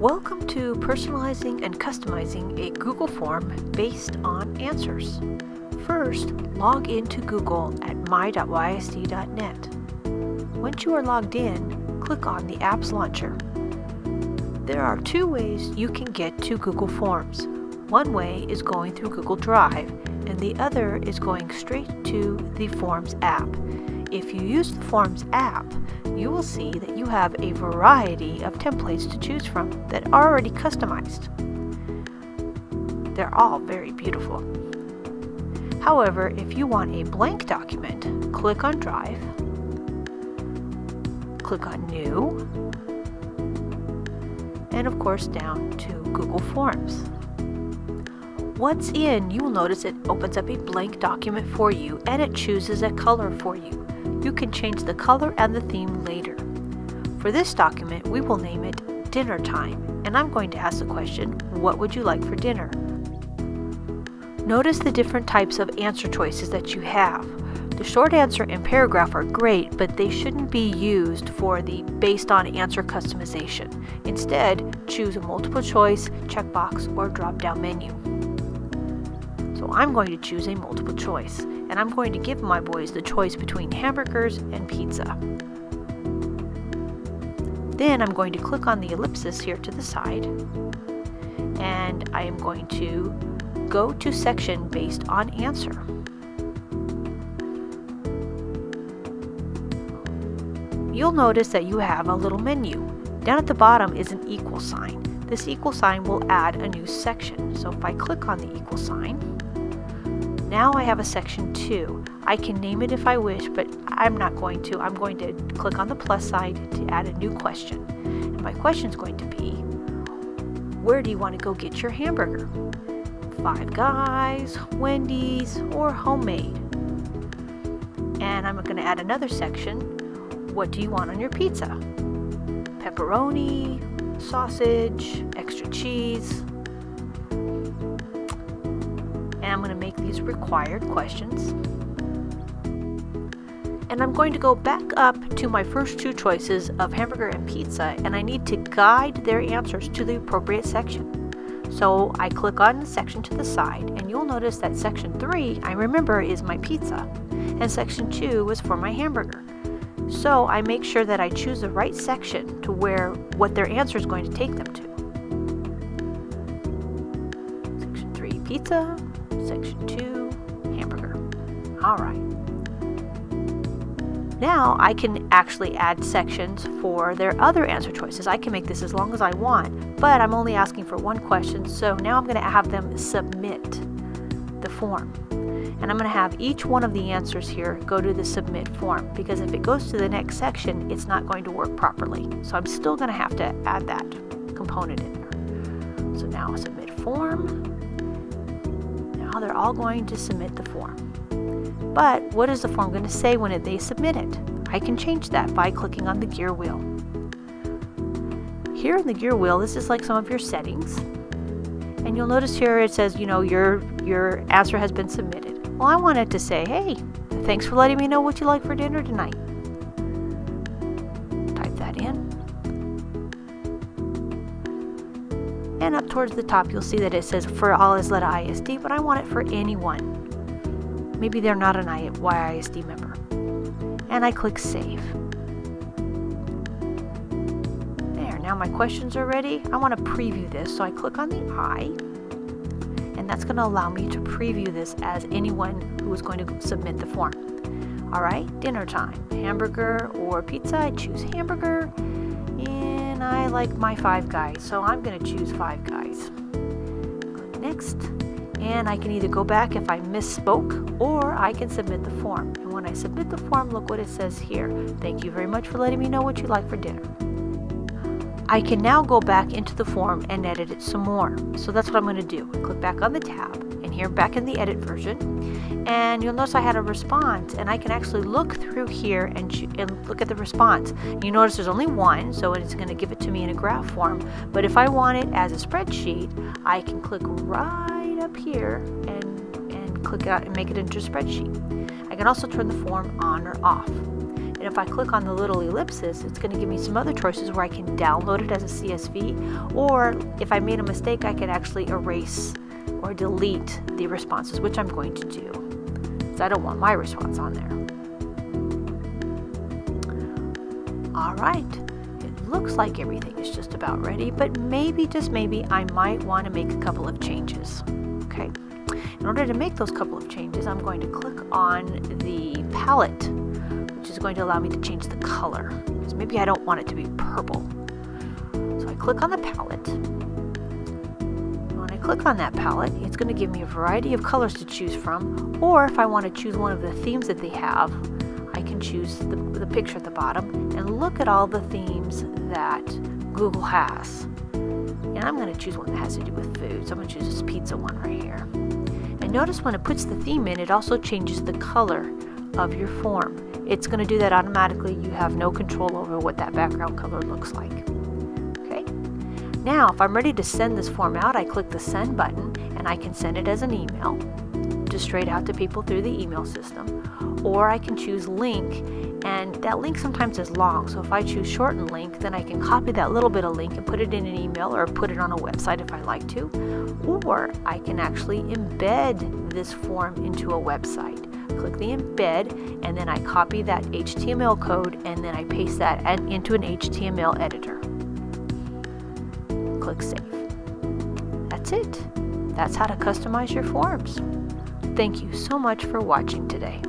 Welcome to personalizing and customizing a Google form based on answers. First, log into Google at my.ysd.net. Once you are logged in, click on the Apps Launcher. There are two ways you can get to Google Forms. One way is going through Google Drive, and the other is going straight to the Forms app. If you use the Forms app, you will see that you have a variety of templates to choose from that are already customized. They're all very beautiful. However, if you want a blank document, click on Drive, click on New, and of course down to Google Forms. Once in, you will notice it opens up a blank document for you and it chooses a color for you. You can change the color and the theme later. For this document, we will name it Dinner Time, and I'm going to ask the question, what would you like for dinner? Notice the different types of answer choices that you have. The short answer and paragraph are great, but they shouldn't be used for the based on answer customization. Instead, choose a multiple choice, checkbox, or drop down menu. So I'm going to choose a multiple choice and I'm going to give my boys the choice between hamburgers and pizza. Then I'm going to click on the ellipsis here to the side and I am going to go to section based on answer. You'll notice that you have a little menu. Down at the bottom is an equal sign. This equal sign will add a new section. So if I click on the equal sign, now I have a section 2. I can name it if I wish, but I'm not going to. I'm going to click on the plus side to add a new question. And my question is going to be, where do you want to go get your hamburger? Five Guys, Wendy's, or homemade? And I'm going to add another section. What do you want on your pizza? Pepperoni, sausage, extra cheese, I'm going to make these required questions. And I'm going to go back up to my first two choices of hamburger and pizza, and I need to guide their answers to the appropriate section. So I click on the section to the side, and you'll notice that section 3, I remember, is my pizza, and section 2 was for my hamburger. So I make sure that I choose the right section to where what their answer is going to take them to. Section 3, pizza, section 2, hamburger. All right. Now I can actually add sections for their other answer choices. I can make this as long as I want, but I'm only asking for one question, so now I'm going to have them submit the form. And I'm going to have each one of the answers here go to the submit form because if it goes to the next section, it's not going to work properly. So I'm still going to have to add that component in there. So now submit form, now they're all going to submit the form. But what is the form going to say when they submit it? I can change that by clicking on the gear wheel. Here in the gear wheel, this is like some of your settings. And you'll notice here it says, you know, your, your answer has been submitted. Well, I want it to say, hey, thanks for letting me know what you like for dinner tonight. And up towards the top, you'll see that it says for all Ysleta ISD, but I want it for anyone. Maybe they're not an YISD member. And I click Save. There, now my questions are ready. I want to preview this, so eye click on the I, and that's going to allow me to preview this as anyone who is going to submit the form. All right, dinner time. Hamburger or pizza, I choose hamburger. I like my Five Guys, so I'm going to choose Five Guys. Next, and I can either go back if I misspoke, or I can submit the form. And when I submit the form, look what it says here. Thank you very much for letting me know what you like for dinner. I can now go back into the form and edit it some more. So that's what I'm going to do. Click back on the tab, and here back in the edit version, and you'll notice I had a response, and I can actually look through here and, and look at the response. You notice there's only one, so it's going to give it to me in a graph form. But if I want it as a spreadsheet, I can click right up here and, and click out and make it into a spreadsheet. I can also turn the form on or off. And if I click on the little ellipsis, it's going to give me some other choices where I can download it as a CSV, or if I made a mistake, I can actually erase or delete the responses, which I'm going to do. Because I don't want my response on there. All right, it looks like everything is just about ready, but maybe, just maybe, I might want to make a couple of changes. Okay, in order to make those couple of changes, I'm going to click on the palette, which is going to allow me to change the color. Because maybe I don't want it to be purple. So I click on the palette. When I click on that palette, it's going to give me a variety of colors to choose from, or if I want to choose one of the themes that they have, I can choose the, the picture at the bottom and look at all the themes that Google has. And I'm going to choose one that has to do with food. So I'm going to choose this pizza one right here. And notice when it puts the theme in, it also changes the color of your form. It's going to do that automatically. You have no control over what that background color looks like. Okay. Now, if I'm ready to send this form out, I click the send button and I can send it as an email, just straight out to people through the email system. Or I can choose link and that link sometimes is long. So if I choose shorten link, then I can copy that little bit of link and put it in an email or put it on a website if I like to. Or I can actually embed this form into a website. Click the embed and then I copy that HTML code and then I paste that into an HTML editor. Click save. That's it. That's how to customize your forms. Thank you so much for watching today.